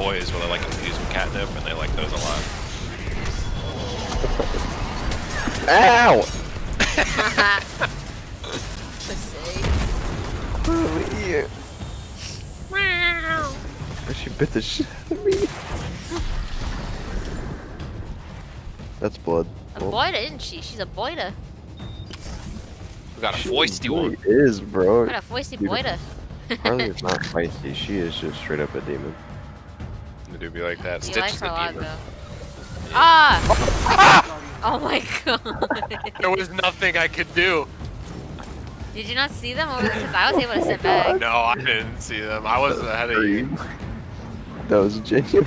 boys where they like confuse with catnip and they like those a lot. Ow! Pussy. Oh, yeah. Meow. She bit the shit out of me. That's blood. A boida, isn't she? She's a boida. We got a She foisty really one. is, bro. What a foisty Dude. boida. Harley is not feisty. She is just straight up a demon. The do be like that. You Stitch like her the lot demon. though. Ah! Oh my god. There was nothing I could do. Did you not see them? Because I was able to sit back. No, I didn't see them. I wasn't ahead of you. That was genuine.